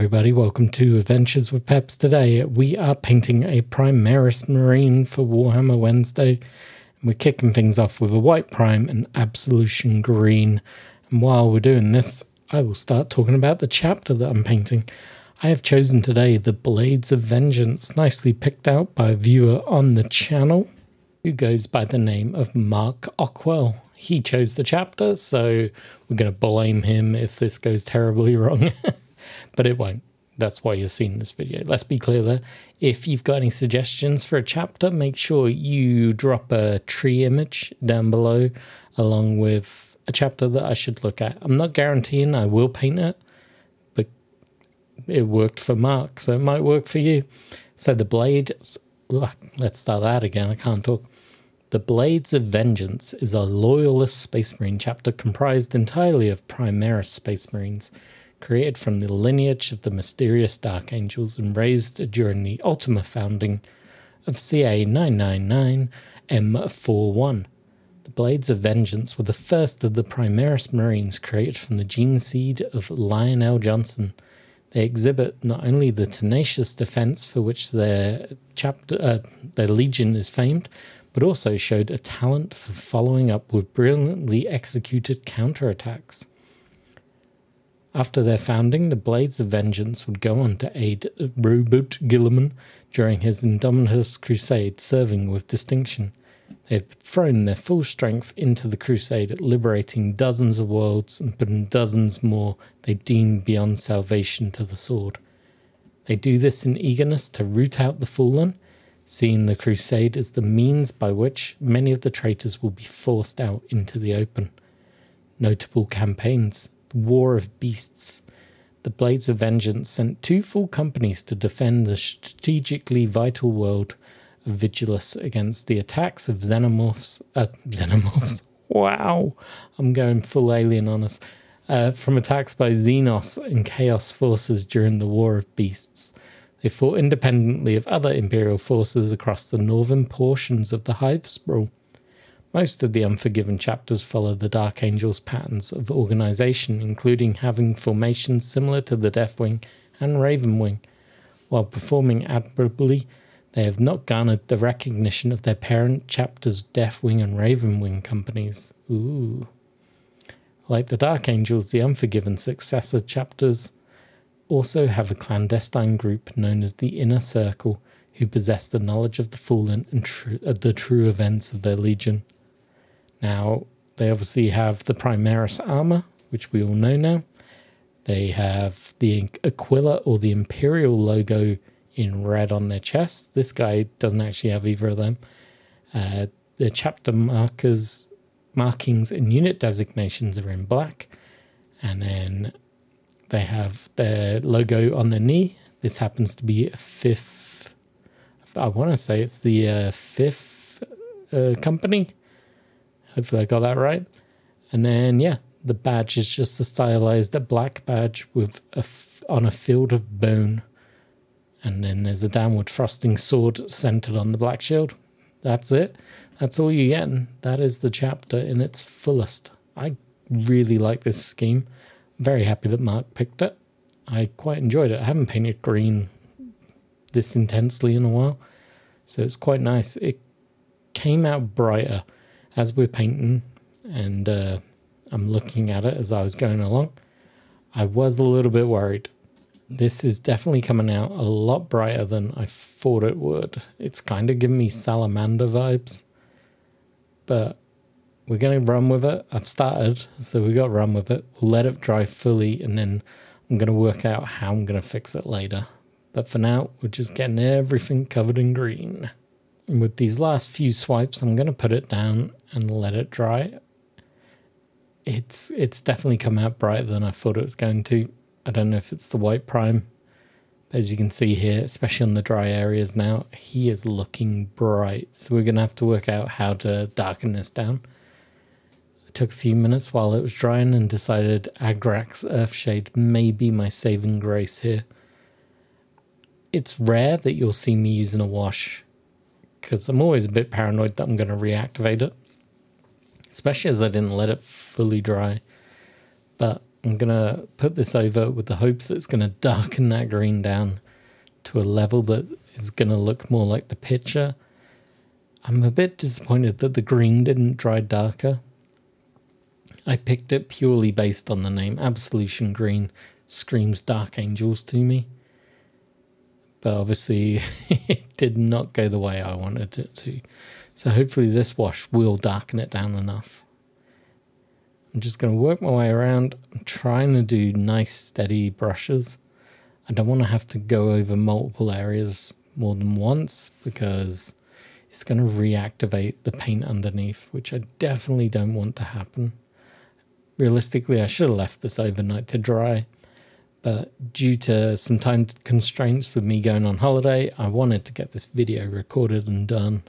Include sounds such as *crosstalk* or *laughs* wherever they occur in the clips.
everybody. Welcome to Adventures with Peps. Today we are painting a Primaris Marine for Warhammer Wednesday. And we're kicking things off with a white prime and absolution green. And while we're doing this, I will start talking about the chapter that I'm painting. I have chosen today the Blades of Vengeance, nicely picked out by a viewer on the channel who goes by the name of Mark Ockwell. He chose the chapter, so we're going to blame him if this goes terribly *laughs* wrong. But it won't. That's why you're seeing this video. Let's be clear there. If you've got any suggestions for a chapter, make sure you drop a tree image down below along with a chapter that I should look at. I'm not guaranteeing I will paint it, but it worked for Mark, so it might work for you. So the blade, let's start that again. I can't talk. The Blades of Vengeance is a loyalist Space Marine chapter comprised entirely of Primaris Space Marines created from the lineage of the mysterious Dark Angels and raised during the Ultima founding of CA 999 M41. The Blades of Vengeance were the first of the Primaris Marines created from the gene seed of Lion El'Jonson. They exhibit not only the tenacious defense for which their chapter, uh, their legion is famed, but also showed a talent for following up with brilliantly executed counterattacks. After their founding, the Blades of Vengeance would go on to aid Robert Guilliman during his Indomitus Crusade, serving with distinction. They have thrown their full strength into the crusade, liberating dozens of worlds and putting dozens more they deem beyond salvation to the sword. They do this in eagerness to root out the fallen, seeing the crusade as the means by which many of the traitors will be forced out into the open. Notable campaigns War of Beasts. The Blades of Vengeance sent two full companies to defend the strategically vital world of Vigilus against the attacks of xenomorphs. Uh, *laughs* xenomorphs. wow, I'm going full alien on us. Uh, from attacks by Xenos and Chaos forces during the War of Beasts. They fought independently of other Imperial forces across the northern portions of the Hive Sprawl. Most of the Unforgiven chapters follow the Dark Angel's patterns of organization, including having formations similar to the Deathwing and Ravenwing. While performing admirably, they have not garnered the recognition of their parent chapters Deathwing and Ravenwing companies. Ooh. Like the Dark Angels, the Unforgiven successor chapters also have a clandestine group known as the Inner Circle who possess the knowledge of the fallen and tr- the true events of their legion. Now, they obviously have the Primaris armor, which we all know now. They have the Aquila or the Imperial logo in red on their chest. This guy doesn't actually have either of them. Uh, the chapter markers, markings, and unit designations are in black. And then they have their logo on their knee. This happens to be a fifth, I want to say it's the uh, fifth uh, company Hopefully, I got that right. And then, yeah, the badge is just a stylized black badge with a on a field of bone. And then there's a downward thrusting sword centered on the black shield. That's it. That's all you get. That is the chapter in its fullest. I really like this scheme. Very happy that Mark picked it. I quite enjoyed it. I haven't painted green this intensely in a while. So it's quite nice. It came out brighter as we're painting and uh, I'm looking at it as I was going along, I was a little bit worried. This is definitely coming out a lot brighter than I thought it would. It's kind of giving me salamander vibes, but we're going to run with it. I've started, so we got to run with it. We'll let it dry fully, and then I'm going to work out how I'm going to fix it later. But for now, we're just getting everything covered in green. And with these last few swipes, I'm going to put it down and let it dry. It's it's definitely come out brighter than I thought it was going to. I don't know if it's the white prime. But As you can see here, especially on the dry areas now, he is looking bright. So we're going to have to work out how to darken this down. Took a few minutes while it was drying and decided Agrax Earthshade may be my saving grace here. It's rare that you'll see me using a wash because I'm always a bit paranoid that I'm going to reactivate it especially as I didn't let it fully dry. But I'm going to put this over with the hopes that it's going *laughs* to darken that green down to a level that is going to look more like the picture. I'm a bit disappointed that the green didn't dry darker. I picked it purely based on the name. Absolution Green screams Dark Angels to me. But obviously, *laughs* it did not go the way I wanted it to. So hopefully, this wash will darken it down enough. I'm just going to work my way around. I'm trying to do nice, steady brushes. I don't want to have to go over multiple areas more than once because it's going to reactivate the paint underneath, which I definitely don't want to happen. Realistically, I should have left this overnight to dry, but due to some time constraints with me going on holiday, I wanted to get this video recorded and done.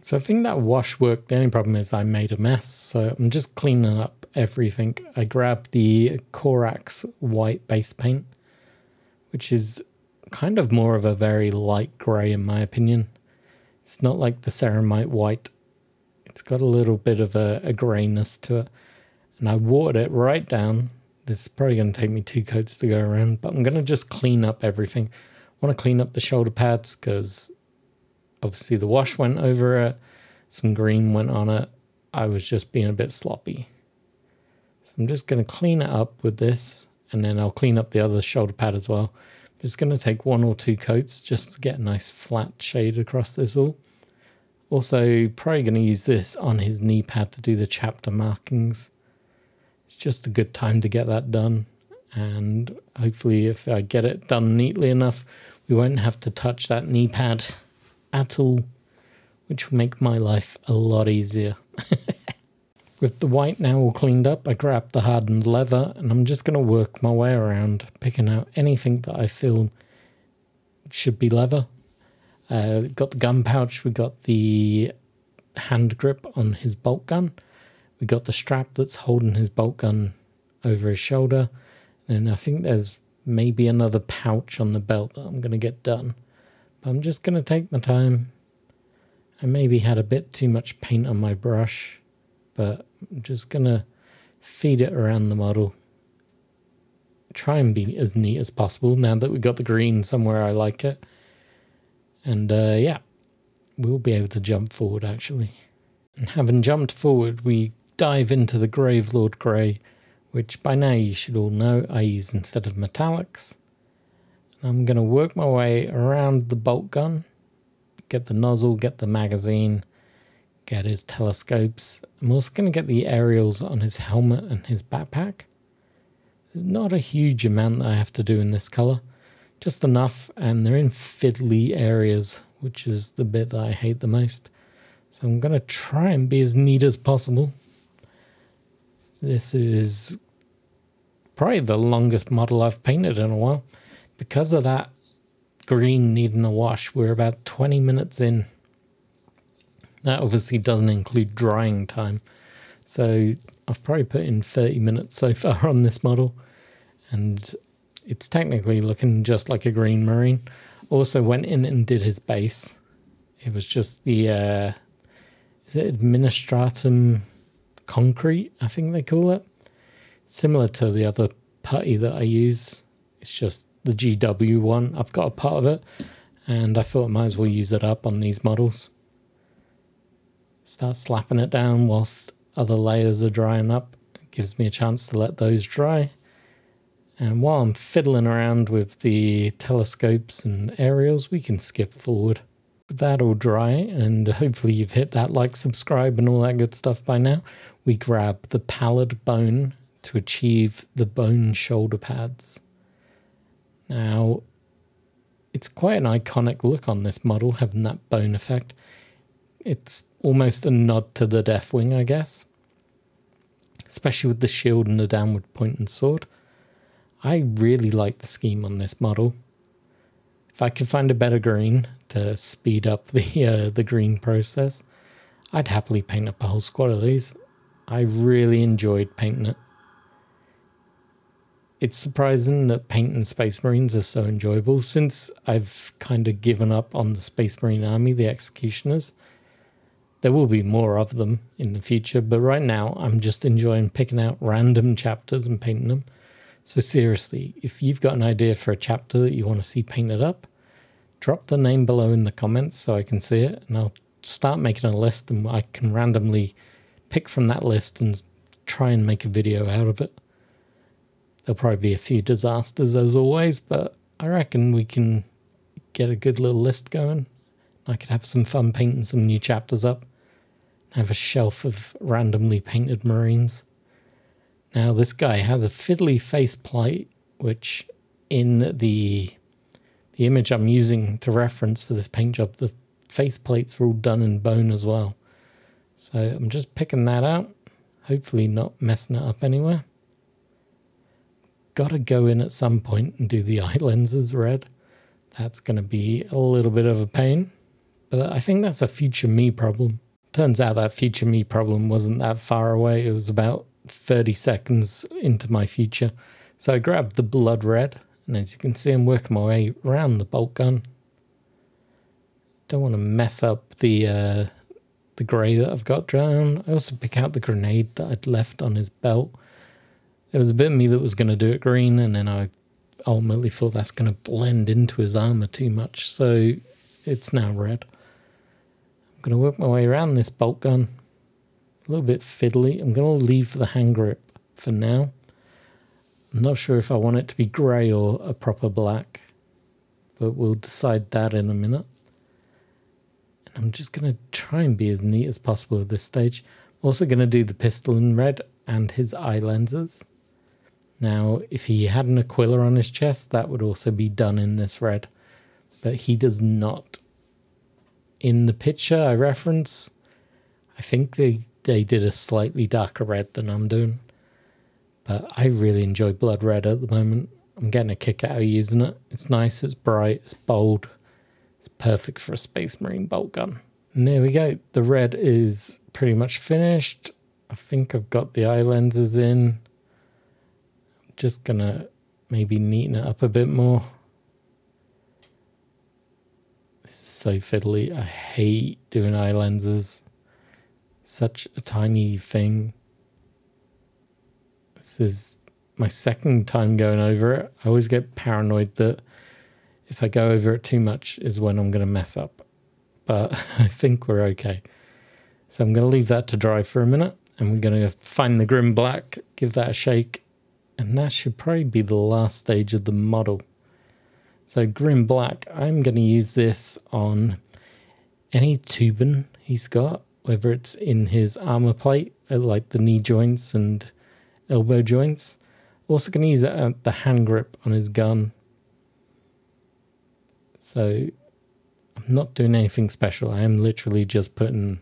So I think that wash worked. The only problem is I made a mess, so I'm just cleaning up everything. I grabbed the Corax white base paint, which is kind of more of a very light grey in my opinion. It's not like the ceramite white. It's got a little bit of a, a greyness to it and I watered it right down. This is probably going to take me two coats to go around, but I'm going to just clean up everything. I want to clean up the shoulder pads because obviously the wash went over it, some green went on it. I was just being a bit sloppy. So I'm just going to clean it up with this and then I'll clean up the other shoulder pad as well. It's going to take one or two coats just to get a nice flat shade across this all. Also, probably going to use this on his knee pad to do the chapter markings it's just a good time to get that done. And hopefully, if I get it done neatly enough, we won't have to touch that knee pad at all, which will make my life a lot easier. *laughs* With the white now all cleaned up, I grabbed the hardened leather and I'm just going to work my way around, picking out anything that I feel should be leather. Uh, got the gun pouch, we got the hand grip on his bolt gun. We got the strap that's holding his bolt gun over his shoulder. And I think there's maybe another pouch on the belt that I'm going to get done. But I'm just going to take my time. I maybe had a bit too much paint on my brush, but I'm just going to feed it around the model. Try and be as neat as possible now that we've got the green somewhere I like it. And uh, yeah, we'll be able to jump forward actually. And having jumped forward, we dive into the Gravelord Grey, which by now you should all know I use instead of metallics. I'm going to work my way around the bolt gun, get the nozzle, get the magazine, get his telescopes. I'm also going to get the aerials on his helmet and his backpack. There's not a huge amount that I have to do in this color, just enough, and they're in fiddly areas, which is the bit that I hate the most. So I'm going to try and be as neat as possible. This is probably the longest model I've painted in a while. Because of that green needing a wash, we're about 20 minutes in. That obviously doesn't include drying time. So I've probably put in 30 minutes so far *laughs* on this model. And it's technically looking just like a green marine. Also went in and did his base. It was just the, uh, is it Administratum concrete, I think they call it. Similar to the other putty that I use. It's just the GW one. I've got a part of it and I thought I might as well use it up on these models. Start slapping it down whilst other layers are drying up. It gives me a chance to let those dry. And while I'm fiddling around with the telescopes and aerials, we can skip forward. That all dry, and hopefully you've hit that like, subscribe, and all that good stuff by now we grab the pallid bone to achieve the bone shoulder pads. Now, it's quite an iconic look on this model, having that bone effect. It's almost a nod to the Deathwing, I guess. Especially with the shield and the downward pointing sword. I really like the scheme on this model. If I could find a better green to speed up the *laughs* uh, the green process, I'd happily paint up a whole squad of these. I really enjoyed painting it. It's surprising that painting Space Marines are so enjoyable since I've kind of given up on the Space Marine Army, the Executioners. There will be more of them in the future, but right now I'm just enjoying picking out random chapters and painting them. So seriously, if you've got an idea for a chapter that you want to see painted up, drop the name below in the comments so I can see it and I'll start making a list and I can randomly pick from that list and try and make a video out of it. There'll probably be a few disasters as always, but I reckon we can get a good little list going. I could have some fun painting some new chapters up. Have a shelf of randomly painted marines. Now this guy has a fiddly face plate, which in the the image I'm using to reference for this paint job, the face plates are all done in bone as well. So I'm just picking that out, hopefully not messing it up anywhere. Gotta go in at some point and do the *laughs* eye lenses red. That's gonna be a little bit of a pain, but I think that's a future me problem. Turns out that future me problem wasn't that far away. It was about 30 seconds into my future. So I grabbed the blood red, and as you can see, I'm working my way around the bolt gun. Don't want to mess up the uh, the grey that I've got down. I also pick out the grenade that I'd left on his belt. There was a bit of me that was going to do it green, and then I ultimately thought that's going to blend into his armor too much, so it's now red. I'm going to work my way around this bolt gun a little bit fiddly. I'm going to leave the hand grip for now. I'm not sure if I want it to be grey or a proper black, but we'll decide that in a minute. And I'm just going to try and be as neat as possible at this stage. I'm also going to do the pistol in red and his eye lenses. Now, if he had an Aquila on his chest, that would also be done in this red, but he does not. In the picture I reference, I think they they did a slightly darker red than I'm doing. But I really enjoy blood red at the moment. I'm getting a kick out of using it. It's nice, it's bright, it's bold. It's perfect for a Space Marine bolt gun. And there we go. The red is pretty much finished. I think I've got the eye lenses in. I'm just gonna maybe neaten it up a bit more. This is so fiddly. I hate doing eye lenses such a tiny thing. This is my second time going over it. I always get paranoid that if I go over it too much is when I'm going to mess up. But *laughs* I think we're okay. So I'm going to leave that to dry for a minute and we're going to find the Grim Black, give that a shake, and that should probably be the last stage of the model. So Grim Black, I'm going to use this on any Tuban he's got whether it's in his armor plate, uh, like the knee joints and elbow joints. Also to use it at the hand grip on his gun. So I'm not doing anything special. I am literally just putting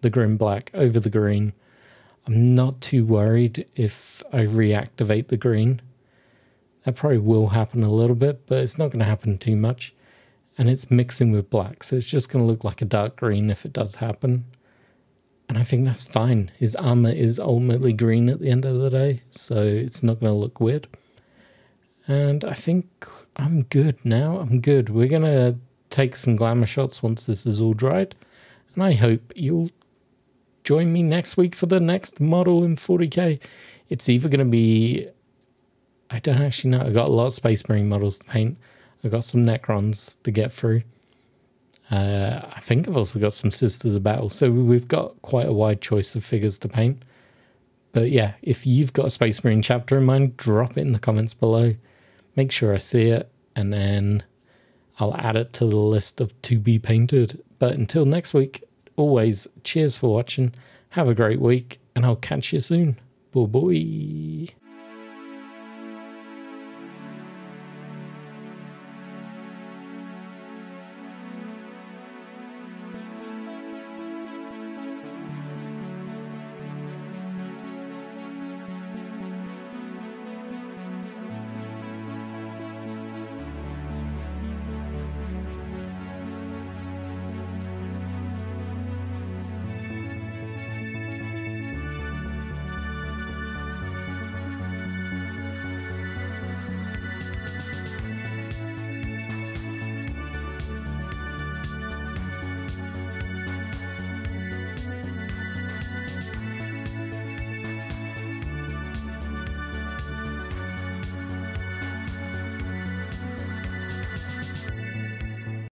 the grim black over the green. I'm not too worried if I reactivate the green. That probably will happen a little bit, but it's not going to happen too much and it's mixing with black. So it's just going to look like a dark green if it does happen. And I think that's fine. His armor is ultimately green at the end of the day, so it's not going to look weird. And I think I'm good now. I'm good. We're going to take some glamour shots once this is all dried. And I hope you'll join me next week for the next model in 40k. It's either going to be. I don't actually know. I've got a lot of Space Marine models to paint. I got some Necrons to get through. Uh, I think I've also got some Sisters of Battle. So we've got quite a wide choice of figures to paint. But yeah, if you've got a Space Marine chapter in mind, drop it in the comments below. Make sure I see it, and then I'll add it to the list of to be painted. But until next week, always cheers for watching. Have a great week, and I'll catch you soon. Bye bye.